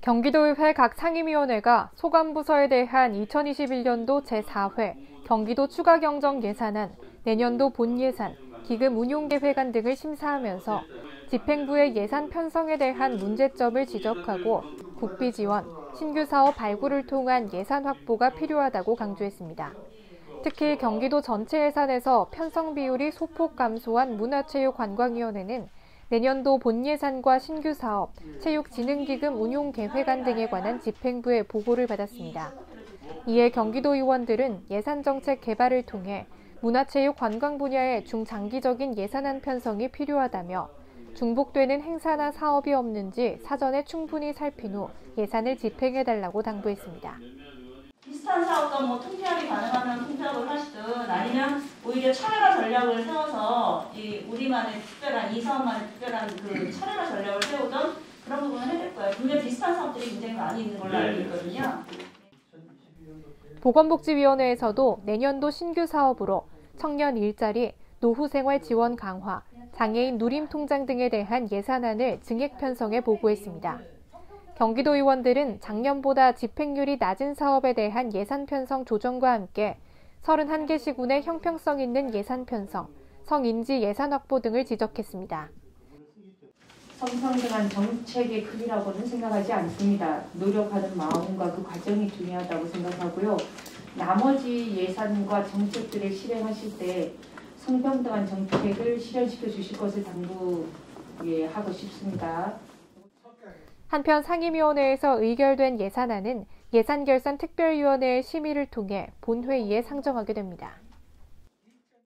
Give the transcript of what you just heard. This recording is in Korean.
경기도의회 각 상임위원회가 소관부서에 대한 2021년도 제4회 경기도 추가경정 예산안, 내년도 본예산, 기금 운용계획안 등을 심사하면서 집행부의 예산 편성에 대한 문제점을 지적하고 국비 지원, 신규 사업 발굴을 통한 예산 확보가 필요하다고 강조했습니다. 특히 경기도 전체 예산에서 편성 비율이 소폭 감소한 문화체육관광위원회는 내년도 본예산과 신규 사업, 체육진흥기금 운용 계획안 등에 관한 집행부의 보고를 받았습니다. 이에 경기도 의원들은 예산 정책 개발을 통해 문화체육 관광 분야의 중장기적인 예산안 편성이 필요하다며 중복되는 행사나 사업이 없는지 사전에 충분히 살핀 후 예산을 집행해달라고 당부했습니다. 비슷한 사업과 뭐 통폐합이 가능하면 통폐합을 하시든 아니면 오히려 차례화 전략을 세워서 이 우리만의 특별한 이 사업만의 특별한 그 차례화 전략을 세우든 그런 부분을 해야 될 거예요. 분명 비슷한 사업들이 굉장히 많이 있는 걸로 알고 있거든요. 보건복지위원회에서도 내년도 신규 사업으로 청년 일자리, 노후생활 지원 강화, 장애인 누림 통장 등에 대한 예산안을 증액 편성해 보고했습니다. 경기도 의원들은 작년보다 집행률이 낮은 사업에 대한 예산 편성 조정과 함께 31개 시군의 형평성 있는 예산 편성, 성인지 예산 확보 등을 지적했습니다. 성평등한 정책의 크기라고는 생각하지 않습니다. 노력하는 마음과 그 과정이 중요하다고 생각하고요. 나머지 예산과 정책들을 실행하실 때 성평등한 정책을 실현시켜 주실 것을 당부하고 싶습니다. 한편 상임위원회에서 의결된 예산안은 예산결산 특별위원회의 심의를 통해 본회의에 상정하게 됩니다.